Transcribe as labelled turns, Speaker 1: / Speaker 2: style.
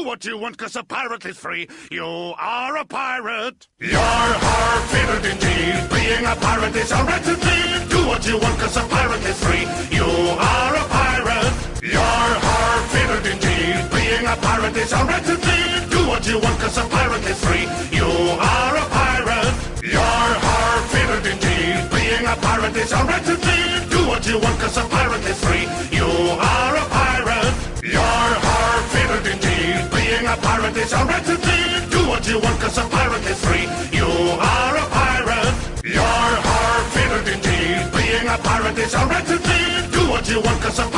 Speaker 1: Do what you want, cause a pirate is free. You are a pirate. You're har favored indeed. Being a pirate is a right indeed. Do what you want, cause a pirate is free. You are a pirate. You're har favored indeed. Being a pirate is a right indeed. Do what you want, cause a pirate is free. You are a pirate. You're har favored indeed. Being a pirate is a right indeed. Do what you want, cause a pirate is free. A pirate is a right indeed. Do what you want, cause a pirate is free. You are a pirate. You're har favored indeed. Being a pirate is a right indeed. Do what you want, cause a.